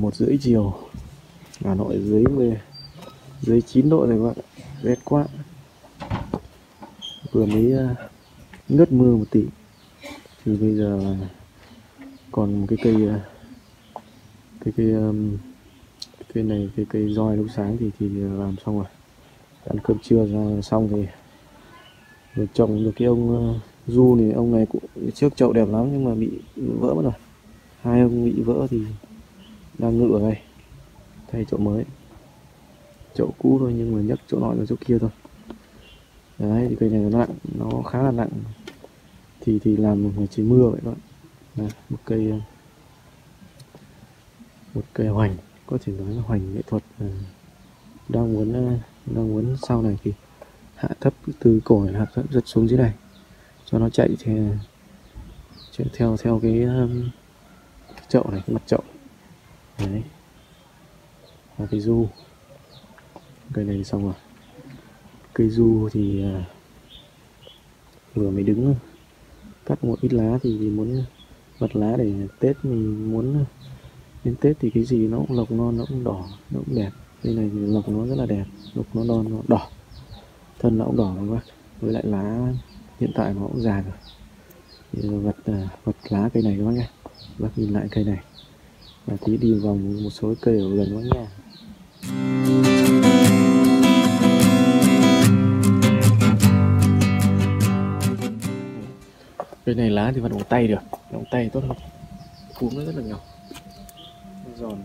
một rưỡi chiều. Hà Nội dưới 10 dưới 9 độ rồi các bạn rét quá. Vừa mới à, ngớt mưa một tí. Thì bây giờ còn một cái cây à, cái cây cái cây này, cái cây roi lúc sáng thì thì à, làm xong rồi. Ăn cơm trưa ra xong thì rồi trồng được cái ông du này. Ông này cũng trước chậu đẹp lắm nhưng mà bị vỡ mất rồi. Hai ông bị vỡ thì đang ngự ở đây. Thay chỗ mới. Chỗ cũ thôi nhưng mà nhấc chỗ nọ ra chỗ kia thôi. Đấy thì cây này nó nặng nó khá là nặng thì thì làm một ngày trời mưa vậy đó đấy, một cây ờ, một cây hoành. Có thể nói là hoành nghệ thuật ờ, đang muốn ờ, đang muốn sau này thì hạ thấp từ cổ hạ thấp giật xuống dưới này. Cho nó chạy theo theo theo cái, cái chậu này cái mặt chậu đấy. Và cái du cây này xong rồi. Cây du thì à, vừa mới đứng, cắt một ít lá thì muốn bật lá để tết mình muốn à, đến tết thì cái gì nó cũng lộc non, nó cũng đỏ, nó cũng đẹp. Đây này thì lộc nó rất là đẹp, lộc nó non, nó đỏ. Thân nó cũng đỏ các bác. Với lại lá hiện tại nó cũng già rồi. Thì vật à, vật lá cây này các bác nhé. Bác nhìn lại cây này và tí đi vòng một số cây ở gần quá nha cây này lá thì vẫn bằng tay được. Bằng tay tốt hơn. Cuống nó rất là nhỏ. Giòn.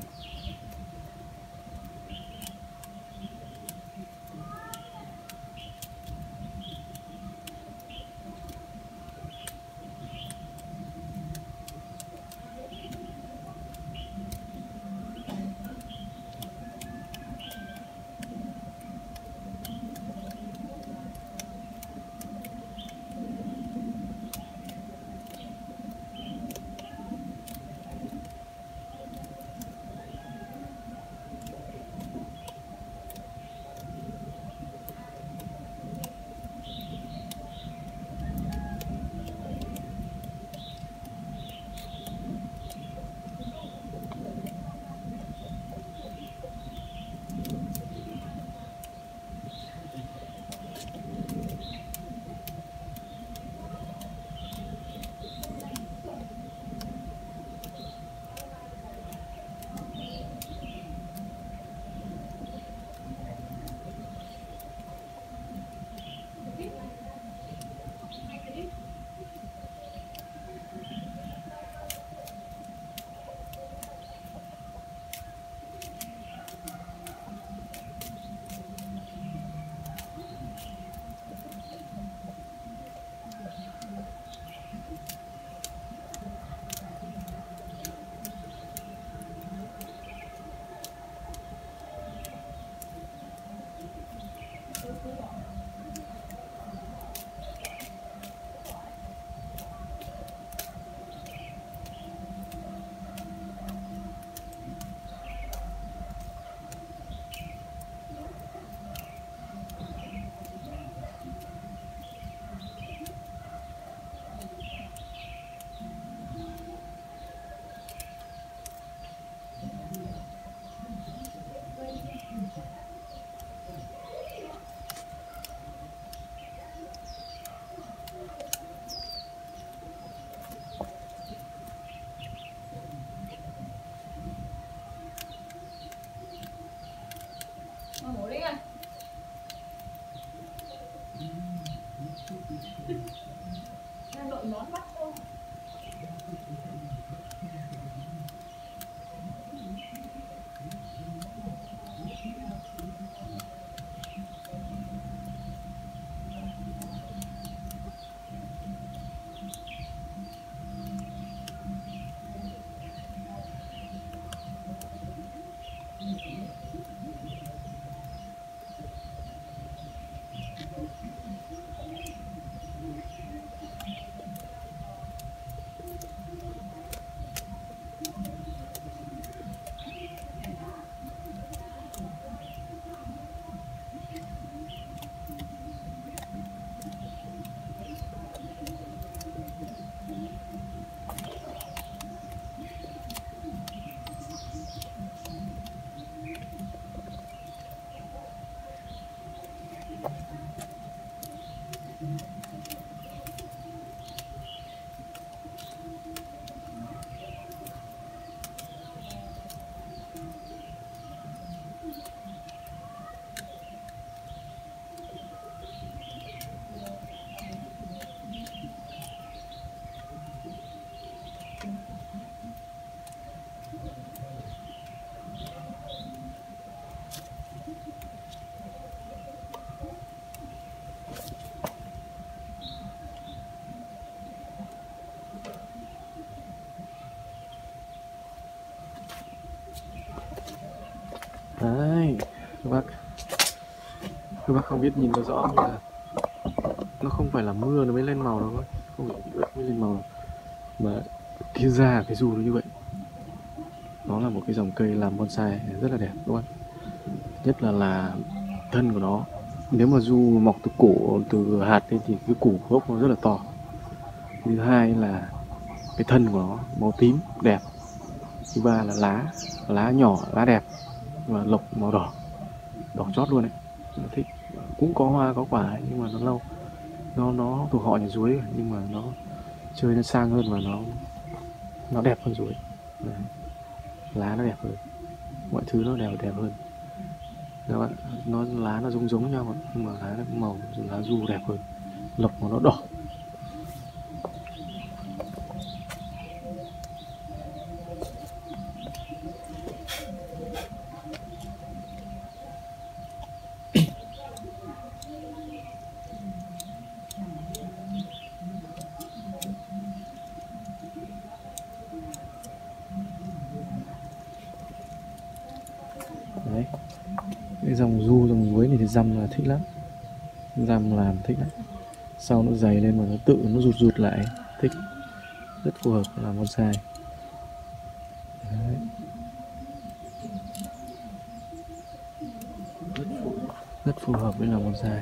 Đấy. Các bác các bác không biết nhìn nó rõ là nó không phải là mưa nó mới lên màu đâu các không phải ướt mới lên màu đâu. mà cái da, cái dù nó như vậy. Nó là một cái dòng cây làm bonsai rất là đẹp các bác. Nhất là là thân của nó. Nếu mà du mọc từ cổ, từ hạt lên thì cái củ gốc nó rất là to. Thứ hai là cái thân của nó, màu tím, đẹp. Thứ ba là lá lá nhỏ, lá đẹp và lộc màu đỏ. Đỏ chót luôn đấy. Nó thích. Cũng có hoa có quả ấy, nhưng mà nó lâu. Nó nó thuộc họ nhà chuối nhưng mà nó chơi nó sang hơn và nó nó đẹp hơn chuối lá nó đẹp hơn. Mọi thứ nó đều đẹp hơn. Các bạn nó lá nó giống giống nhau nhưng mà lá nó màu lá du đẹp hơn. Lộc màu nó đỏ. Cái dòng du dòng muối này thì dằm là thích lắm. Dằm làm thích lắm. Sau nó dày lên mà nó tự nó rụt rụt lại thích. Rất phù hợp làm bonsai đấy. rất, phù, rất phù hợp với làm bonsai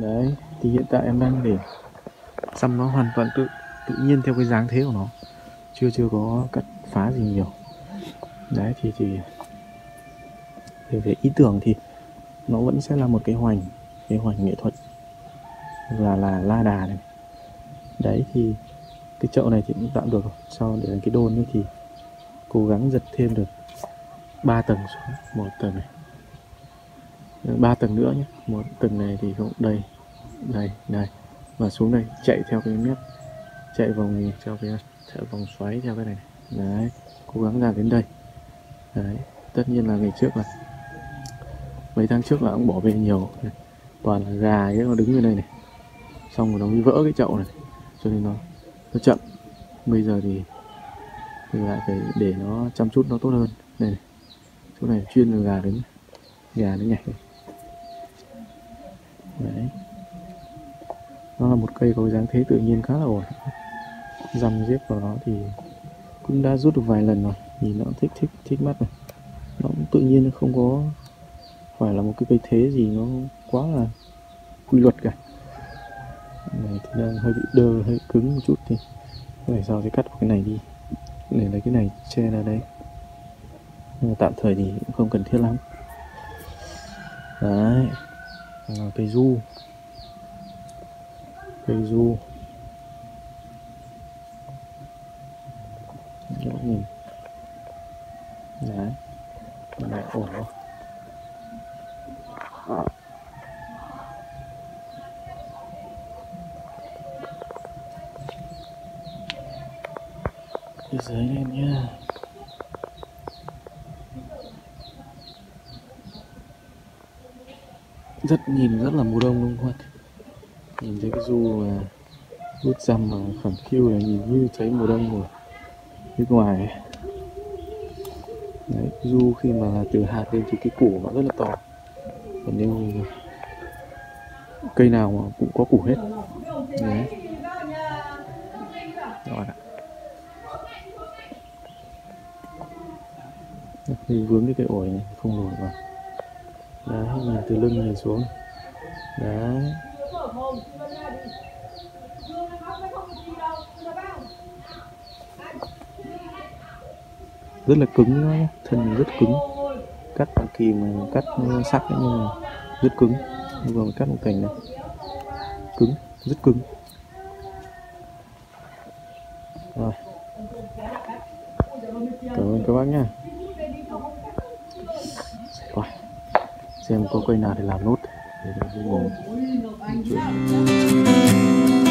đấy thì hiện tại em đang để xăm nó hoàn toàn tự tự nhiên theo cái dáng thế của nó. Chưa chưa có cắt phá gì nhiều. Đấy thì thì về, về ý tưởng thì nó vẫn sẽ là một cái hoành cái hoành nghệ thuật là là la đà này. Đấy thì cái chậu này thì cũng tạm được rồi. Sau để làm cái đôn nữa thì cố gắng giật thêm được ba tầng xuống một tầng này. Ba tầng nữa nhé. Một tầng này thì cũng đầy đây đây. Và xuống đây, chạy theo cái mép. Chạy vòng theo cái chạy vòng xoáy theo cái này. Đấy, cố gắng ra đến đây. Đấy, tất nhiên là ngày trước là, mấy tháng trước là ông bỏ về nhiều. Toàn là gà ấy, nó đứng ở đây này. Xong rồi nó mới vỡ cái chậu này. Cho nên nó nó chậm. Bây giờ thì thì lại phải để nó chăm chút nó tốt hơn. Đây này. Chỗ này chuyên là gà đứng. Gà nó nhảy. Đấy nó là một cây có dáng thế tự nhiên khá là ổn. Dằm giếp vào nó thì cũng đã rút được vài lần rồi. Nhìn nó thích thích thích mắt này. Nó cũng tự nhiên không có phải là một cái cây thế gì nó quá là quy luật cả. Này, thì đang hơi bị đơ, hơi cứng một chút thì phải sao thì cắt cái này đi. Để lấy cái này che ra đây. Nhưng mà tạm thời thì cũng không cần thiết lắm. Đấy là cây du cây du. Chỗ nhìn. Đấy. Bạn này ổn không? Ờ. Cái giấy lên nha. Rất nhìn rất là mùa đông luôn các bạn nhìn thấy cái du mà rút răm mà khẩn khiu là nhìn như thấy mùa đông của bên ngoài ấy. Đấy, du khi mà từ hạt lên thì cái củ nó rất là to còn nếu cây nào mà cũng có củ hết Đấy. Rồi ạ. Thì vướng cái cây ổi này không nổi vào Đấy, nhìn từ lưng này xuống Đấy rất là cứng đó nhá. thân rất cứng. Cắt bằng kìm mà cắt sắc nhưng mà rất cứng. Vừa mới cắt một cành này. Cứng, rất cứng. Rồi. Cảm ơn các bác nha Rồi. xem có cây nào thì làm nốt để mình chuyện